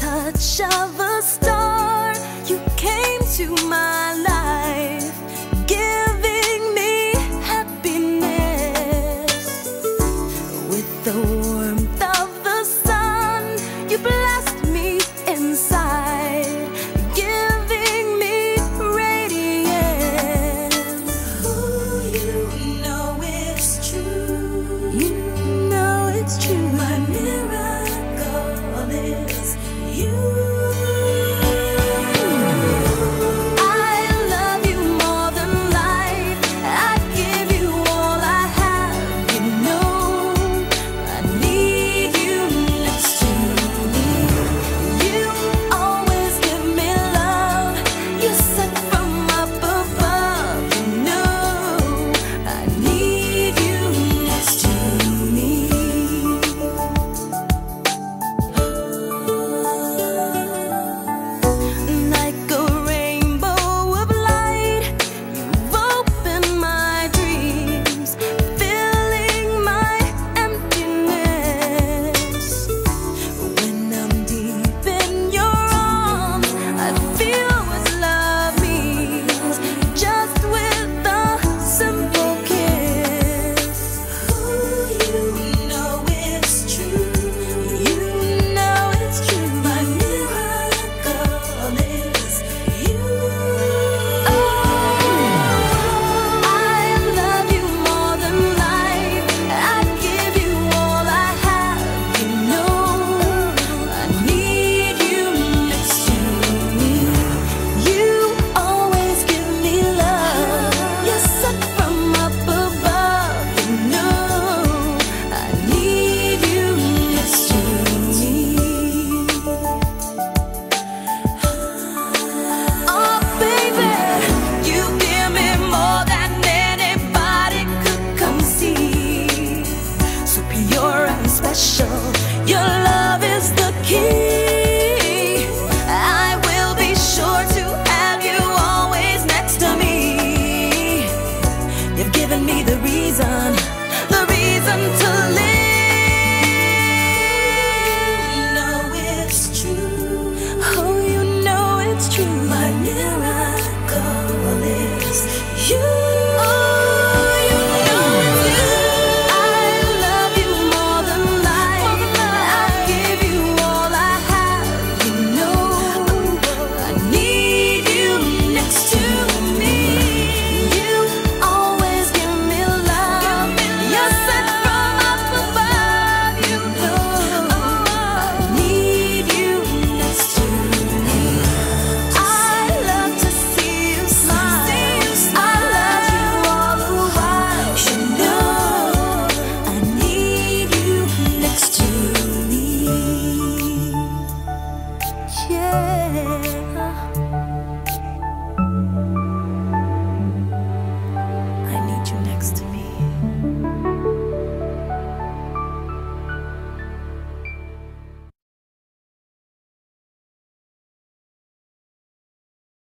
touch of a star, you came to my life. Your love is the key.